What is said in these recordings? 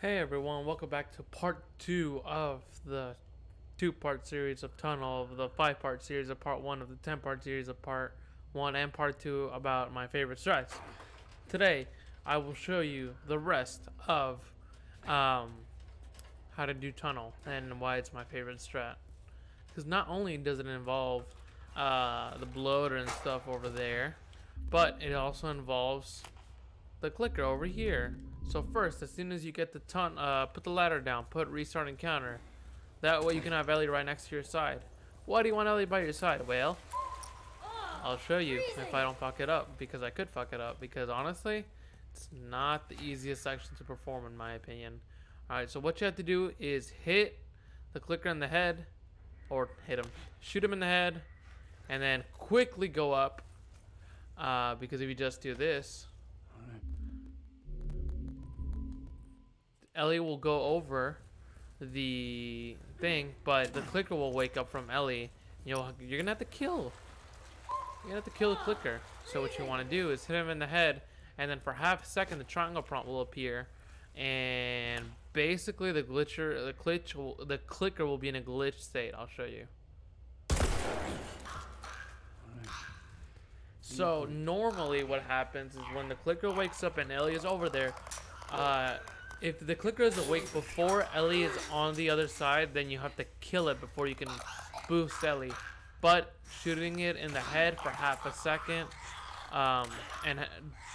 Hey everyone, welcome back to part two of the two-part series of Tunnel, of the five-part series of part one, of the ten-part series of part one and part two about my favorite strats. Today, I will show you the rest of um, how to do Tunnel and why it's my favorite strat. Because not only does it involve uh, the bloater and stuff over there, but it also involves the clicker over here. So first, as soon as you get the ton, uh, put the ladder down, put restart encounter. That way you can have Ellie right next to your side. Why do you want Ellie by your side? Well, I'll show you if I don't fuck it up, because I could fuck it up, because honestly, it's not the easiest section to perform in my opinion. Alright, so what you have to do is hit the clicker in the head, or hit him, shoot him in the head, and then quickly go up, uh, because if you just do this, Ellie will go over the thing, but the clicker will wake up from Ellie. You know, you're gonna have to kill. You're gonna have to kill the clicker. So what you want to do is hit him in the head, and then for half a second, the triangle prompt will appear, and basically the glitcher, the glitch, the clicker will be in a glitch state. I'll show you. So normally what happens is when the clicker wakes up and Ellie is over there, uh, if the clicker is awake before Ellie is on the other side, then you have to kill it before you can boost Ellie. But shooting it in the head for half a second um, and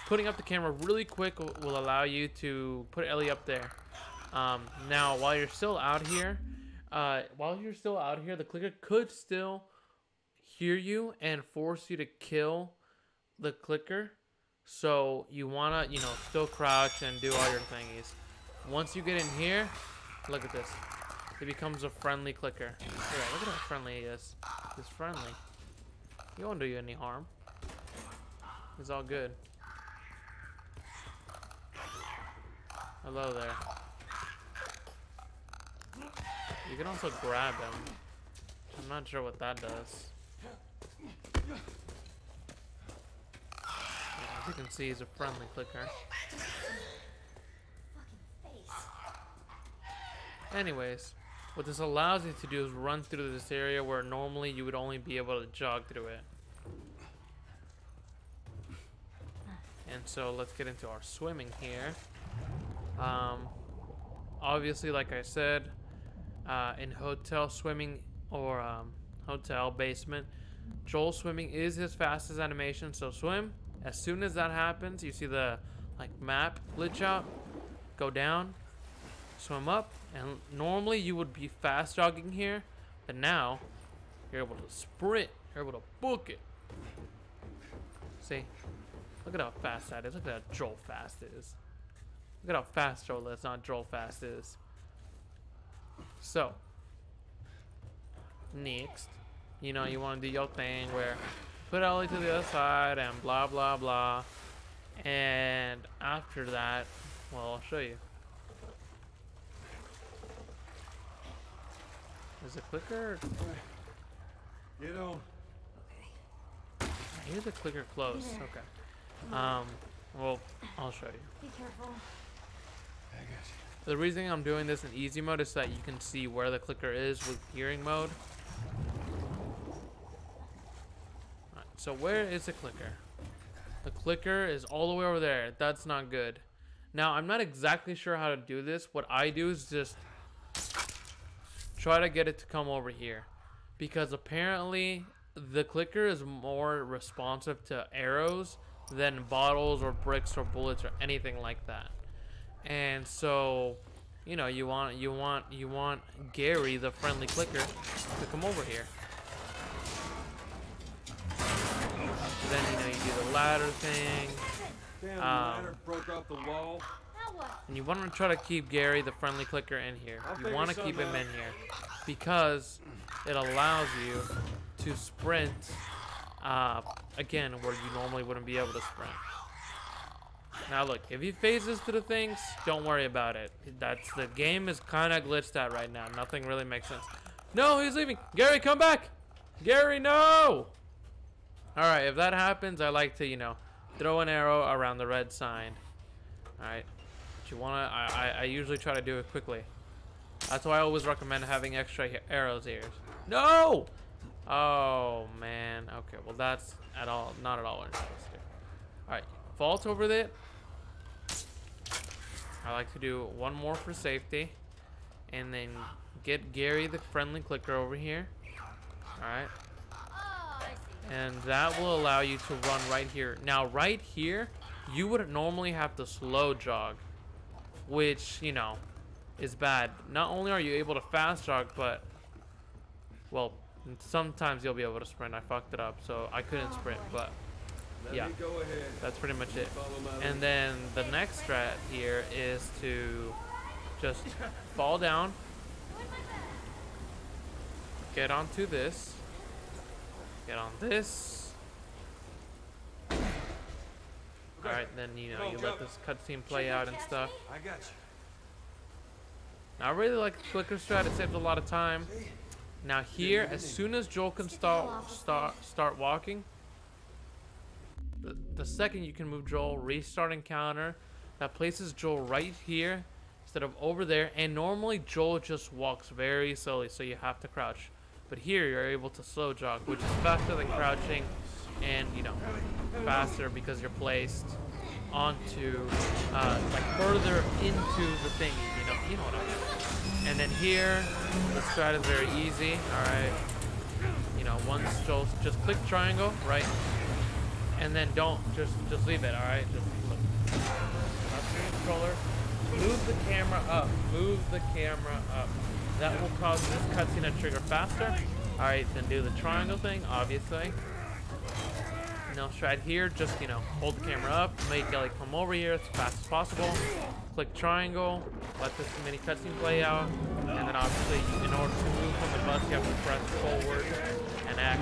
putting up the camera really quick will, allow you to put Ellie up there. Um, now, while you're still out here, uh, while you're still out here, the clicker could still hear you and force you to kill the clicker. So you wanna, you know, still crouch and do all your thingies. Once you get in here, look at this. It becomes a friendly clicker. Yeah, look at how friendly he is. He's friendly. He won't do you any harm. It's all good. Hello there. You can also grab him. I'm not sure what that does. As you can see, he's a friendly clicker. Anyways, what this allows you to do is run through this area where normally you would only be able to jog through it. And so let's get into our swimming here. Um, obviously, like I said, uh, in hotel swimming or um, hotel basement, Joel swimming is his fastest animation. So swim. As soon as that happens, you see the like map glitch out, go down, swim up, and normally you would be fast jogging here, but now you're able to sprint. You're able to book it. See? Look at how fast that is. Look at how Joel fast is. Look at how fast Joel is, not Joel fast is. So, next, you know, you want to do your thing where put Ellie to the other side and blah, blah, blah. And after that, well, I'll show you. Is it clicker? You know. I hear the clicker close. Okay. Um, well, I'll show you. Be careful. I got you. The reason I'm doing this in easy mode is so that you can see where the clicker is with hearing mode. Right, so where is the clicker? The clicker is all the way over there. That's not good. Now, I'm not exactly sure how to do this. What I do is just try to get it to come over here. Because apparently the clicker is more responsive to arrows than bottles or bricks or bullets or anything like that. And so, you know, you want you want you want Gary, the friendly clicker, to come over here. Then you know you do the ladder thing, Damn, Um, ladder broke out the wall. And you want to try to keep Gary, the friendly clicker, in here. I'll You want to keep him in here because it allows you to sprint uh, again where you normally wouldn't be able to sprint. Now look, if he phases to the things, don't worry about it. That's the game is kind of glitched out right now. Nothing really makes sense. No, he's leaving. Gary, come back. Gary, no. All right, if that happens, I like to, you know, throw an arrow around the red sign. All right. You wanna, I, I, I usually try to do it quickly. That's why I always recommend having extra arrows here. No! Oh, man. Okay, well that's at all, not at all what I'm supposed to do. Alright, vault over it. I like to do one more for safety. And then get Gary the friendly clicker over here. Alright. And that will allow you to run right here. Now, right here, you would normally have to slow jog. Which, you know, is bad. Not only are you able to fast jog, but... Well, sometimes you'll be able to sprint. I fucked it up, so I couldn't sprint, oh, but... Let Yeah. go ahead. That's pretty much it. And then the next strat here is to just fall down, get onto this, get on this. Alright, then you know, you let this cutscene play out and stuff. I got you. Now, I really like the clicker strat, it saves a lot of time. Now here, as soon as Joel can start start start walking, the, the second you can move Joel, restart encounter, that places Joel right here instead of over there. And normally Joel just walks very slowly, so you have to crouch. But here you're able to slow jog, which is faster than crouching, and you know, faster because you're placed onto uh, like further into the thing. You know, you know what I mean. And then here, the strat is very easy. All right. You know, once Joel just click triangle, right? And then don't just just leave it. All right. Just look. Controller. Move the camera up. Move the camera up. That will cause this cutscene to trigger faster. All right. Then do the triangle thing, obviously. Now strat here, just you know, hold the camera up, make Ellie come over here as fast as possible. Click triangle, let this mini cutscene play out, and then obviously, in order to move from the bus, you have to press forward and X.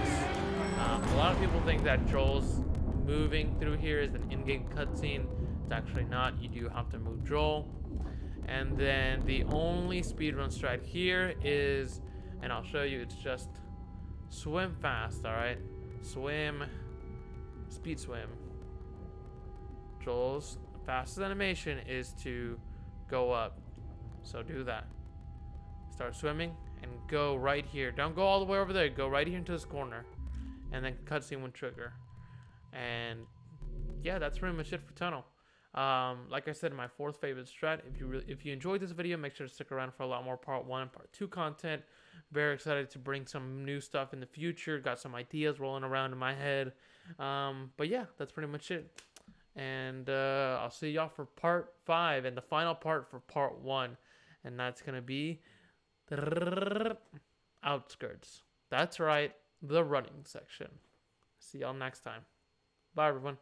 Um, a lot of people think that Joel's moving through here is an in-game cutscene. It's actually not. You do have to move Joel. And then the only speedrun strat here is, and I'll show you, it's just swim fast, alright? Swim, speed swim. Joel's fastest animation is to go up. So do that. Start swimming and go right here. Don't go all the way over there. Go right here into this corner. And then cutscene will trigger. And yeah, that's pretty much it for Tunnel. Um, like I said, my fourth favorite strat. If you really, if you enjoyed this video, make sure to stick around for a lot more part one and part two content. Very excited to bring some new stuff in the future. Got some ideas rolling around in my head. Um, but yeah, that's pretty much it. And uh, I'll see y'all for part five and the final part for part one. And that's going to be the outskirts. That's right, the running section. See y'all next time. Bye, everyone.